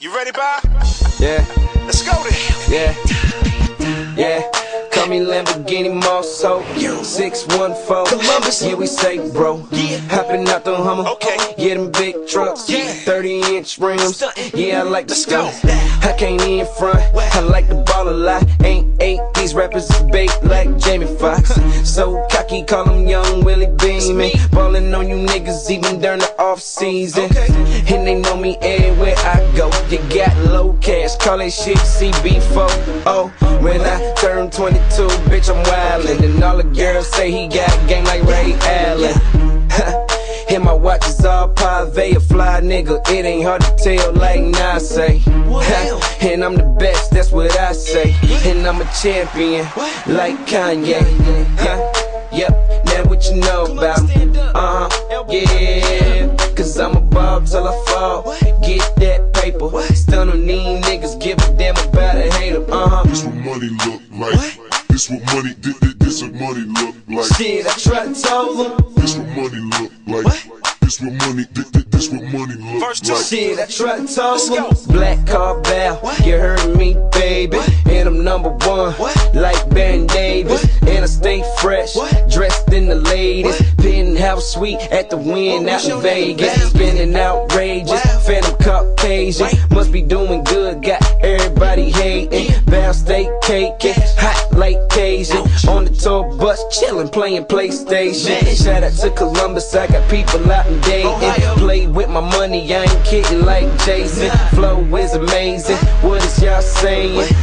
you ready, Bob? Yeah. Let's go then. Yeah. Yeah. Call me Lamborghini Mosso. 614. Columbus. Yeah, we say, bro. Yeah. Hopping out the Hummer. Okay. Yeah, them big trucks. Yeah. 30 inch rims. Yeah, I like the stuff. I can't in front. I like the ball a lot. Ain't eight. These rappers is bait like Jamie Foxx. So cocky, call him Young Willie Beamen. Ballin' on you niggas even during the off season. Okay. And they know me everywhere I go. You got low cash, call that shit CB4. Oh, when I turn 22, bitch, I'm wildin'. And all the girls say he got game like Ray Allen. And my watch is all pave, a fly nigga. It ain't hard to tell, like Nas say. and I'm the best, that's what I say. And I'm a champion, like Kanye. Huh? Yep, what you know about me? Uh huh, yeah. Cause I'm a bob till I fall. Get that paper. Stun on these niggas, give a damn about a hater. Uh huh. This what money look like. This what money, this, this, this what money look like. Shit, I tried to tell them. This what money look like. This what money, this, this, this what money look Verse two. like. Shit, I tried to tell Let's them. Black car bow, you heard me, baby. And I'm number one, like Ben Davis. And I stay fresh, dressed latest. Penthouse suite at the Wynn out in Vegas. Spinning outrageous, Phantom Caucasian. Must be doing good, got everybody hating. Bow stay caking, hot like Cajun. On the tour bus, chillin', playing PlayStation. Shout out to Columbus, I got people out in Dayton. Play with my money, I ain't kidding like Jason. Flow is amazing. What is y'all saying? I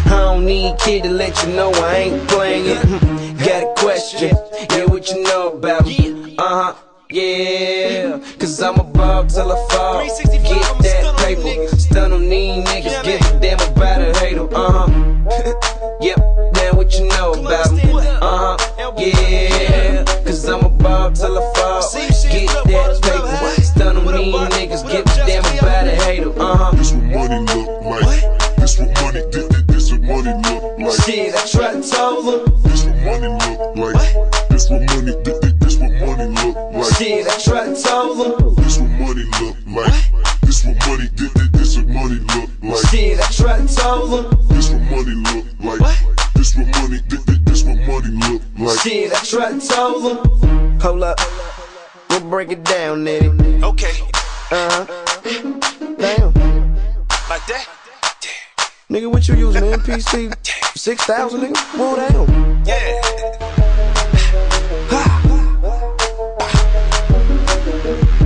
don't need kid to let you know I ain't playing. Hmm, Got a question? Yeah, what you know about me? Uh huh. Yeah, cause I'm above till I fall. Like. Shit, I tried to tell them. This what money look like. This what money, this, this, this what money look like. Shit, I tried to tell them. This what money look like. This what money, this, this, this what money look like. Shit, I tried to tell them. This what money look like. This what money, this, this, this what money look like. Shit, I tried to tell them. Hold up, we'll break it down, nigga. Okay. Uh huh. Damn. Like that? Nigga, what you using? MPC 6000, nigga? Whoa, down. Yeah.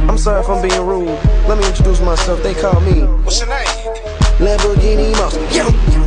I'm sorry if I'm being rude. Let me introduce myself. They call me What's your name? Lamborghini Mouse. Yo!